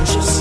conscious.